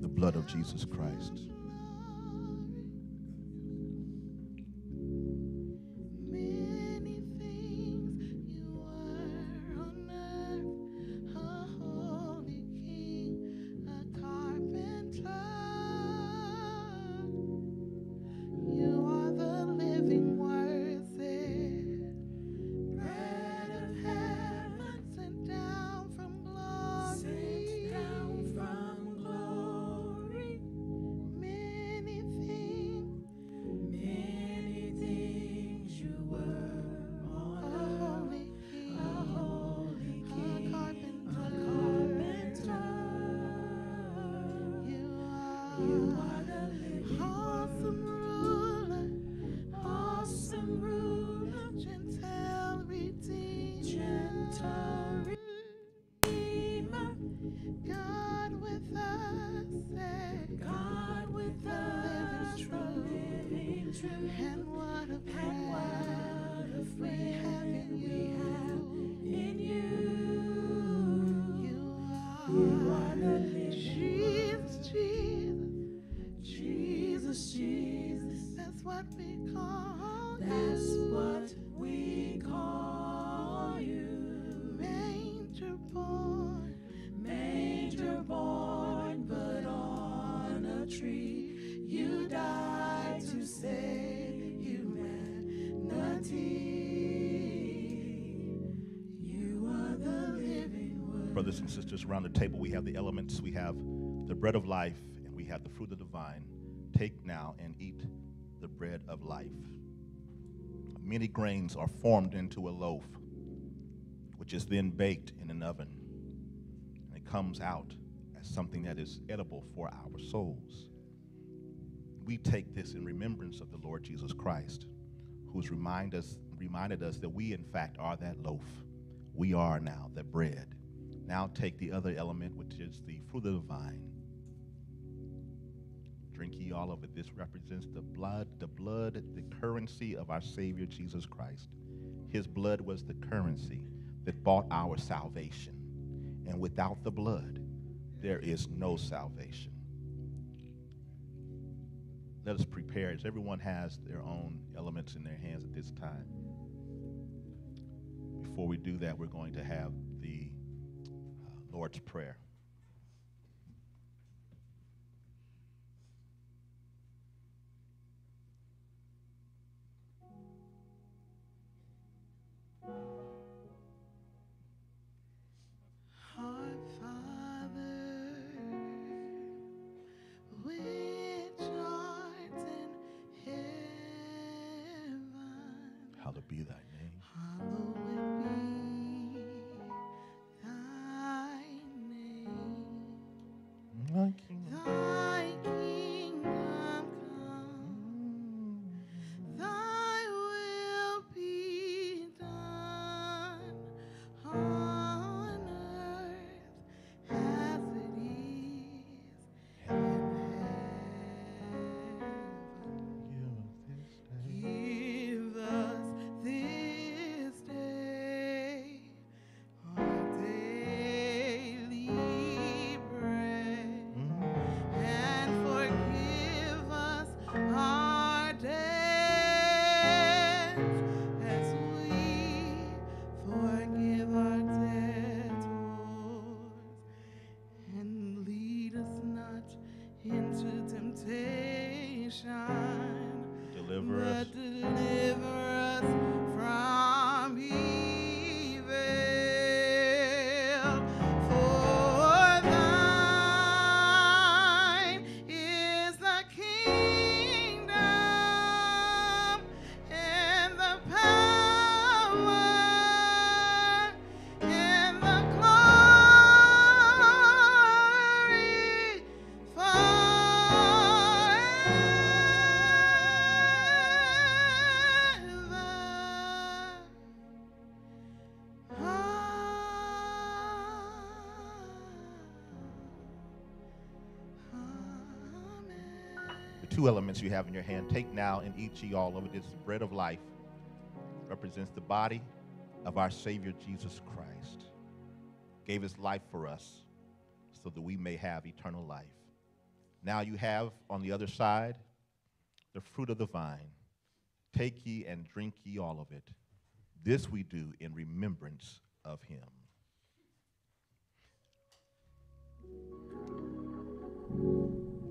The blood of Jesus Christ. Brothers and sisters around the table, we have the elements. We have the bread of life and we have the fruit of the vine. Take now and eat the bread of life. Many grains are formed into a loaf, which is then baked in an oven. And it comes out as something that is edible for our souls. We take this in remembrance of the Lord Jesus Christ, who's remind us, reminded us that we, in fact, are that loaf. We are now the bread. Now take the other element, which is the fruit of the vine. Drink ye all of it. This represents the blood, the blood, the currency of our Savior Jesus Christ. His blood was the currency that bought our salvation. And without the blood, there is no salvation. Let us prepare as everyone has their own elements in their hands at this time. Before we do that, we're going to have Lord's Prayer. Two elements you have in your hand, take now and eat ye all of it. It's the bread of life, represents the body of our Savior Jesus Christ. Gave his life for us so that we may have eternal life. Now you have on the other side the fruit of the vine. Take ye and drink ye all of it. This we do in remembrance of him.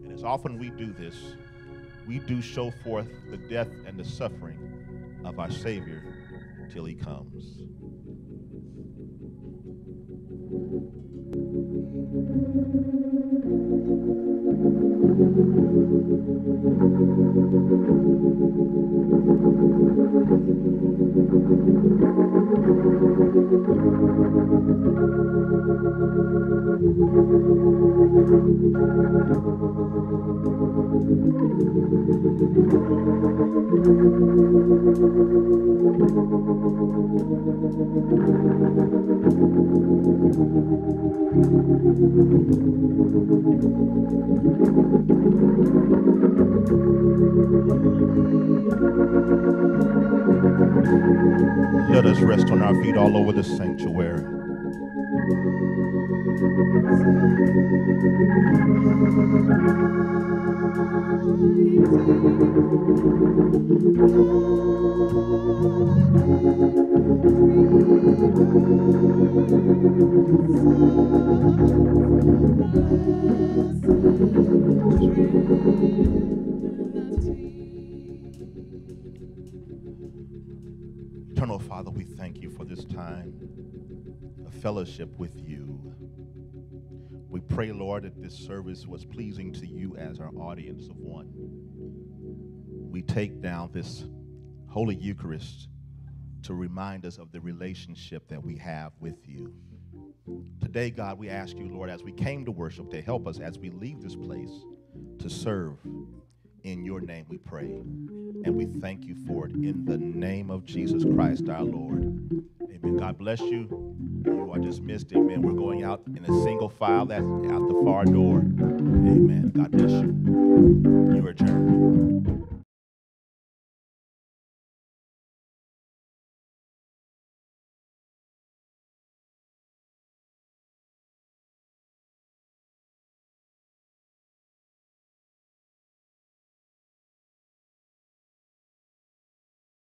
And as often we do this, we do show forth the death and the suffering of our Savior till he comes. Let us rest on our feet all over the sanctuary. Eternal Father, we thank you for this time of fellowship with you. Pray, Lord, that this service was pleasing to you as our audience of one. We take down this Holy Eucharist to remind us of the relationship that we have with you. Today, God, we ask you, Lord, as we came to worship, to help us as we leave this place to serve. In your name we pray. And we thank you for it in the name of Jesus Christ our Lord. Amen. God bless you. You are dismissed. Amen. We're going out in a single file. That's out the far door. Amen. God bless you. You are adjourned.